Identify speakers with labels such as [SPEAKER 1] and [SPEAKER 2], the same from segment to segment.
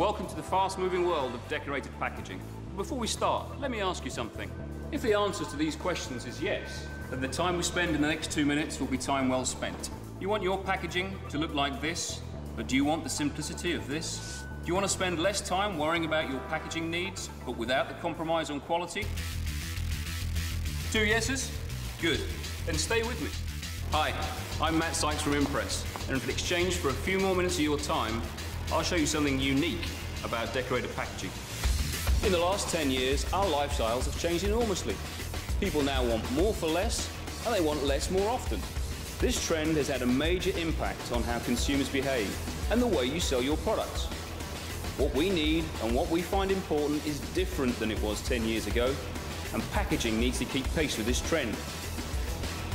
[SPEAKER 1] Welcome to the fast-moving world of decorated packaging. Before we start, let me ask you something. If the answer to these questions is yes, then the time we spend in the next two minutes will be time well spent. You want your packaging to look like this, but do you want the simplicity of this? Do you want to spend less time worrying about your packaging needs, but without the compromise on quality? Two yeses? Good. Then stay with me. Hi, I'm Matt Sykes from Impress, and in exchange for a few more minutes of your time, I'll show you something unique about decorated packaging. In the last 10 years, our lifestyles have changed enormously. People now want more for less, and they want less more often. This trend has had a major impact on how consumers behave and the way you sell your products. What we need and what we find important is different than it was 10 years ago, and packaging needs to keep pace with this trend.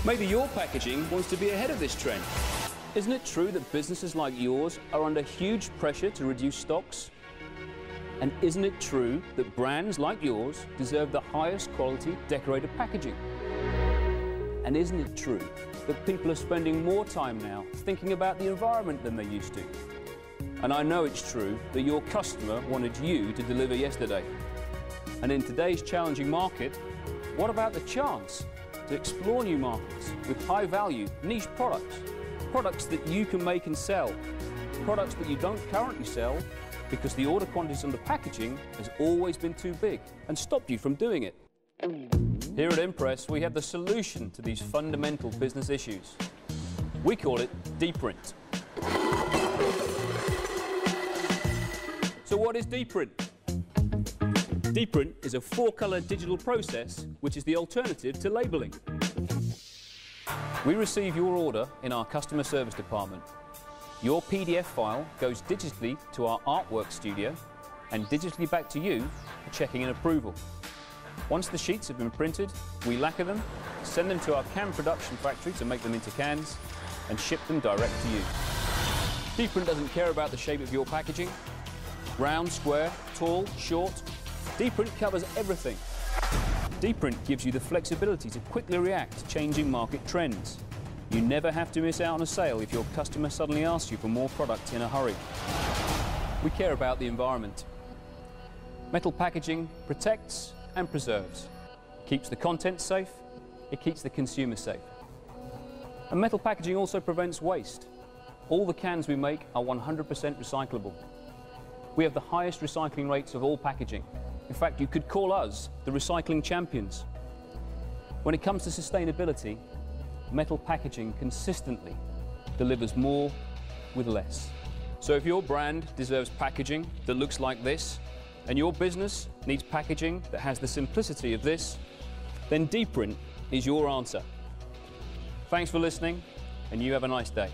[SPEAKER 1] Maybe your packaging wants to be ahead of this trend. Isn't it true that businesses like yours are under huge pressure to reduce stocks? And isn't it true that brands like yours deserve the highest quality decorated packaging? And isn't it true that people are spending more time now thinking about the environment than they used to? And I know it's true that your customer wanted you to deliver yesterday. And in today's challenging market, what about the chance to explore new markets with high value, niche products? Products that you can make and sell. Products that you don't currently sell because the order quantities on the packaging has always been too big and stopped you from doing it. Here at Impress, we have the solution to these fundamental business issues. We call it dPrint. So what is dPrint? dPrint is a four-color digital process which is the alternative to labeling. We receive your order in our customer service department. Your PDF file goes digitally to our artwork studio and digitally back to you for checking and approval. Once the sheets have been printed, we lacquer them, send them to our can production factory to make them into cans, and ship them direct to you. dPrint doesn't care about the shape of your packaging, Round, square, tall, short. dPrint covers everything. dPrint gives you the flexibility to quickly react to changing market trends. You never have to miss out on a sale if your customer suddenly asks you for more product in a hurry. We care about the environment. Metal packaging protects and preserves. Keeps the content safe, it keeps the consumer safe. And metal packaging also prevents waste. All the cans we make are 100% recyclable. We have the highest recycling rates of all packaging. In fact, you could call us the recycling champions. When it comes to sustainability, metal packaging consistently delivers more with less. So if your brand deserves packaging that looks like this, and your business needs packaging that has the simplicity of this, then dPrint is your answer. Thanks for listening, and you have a nice day.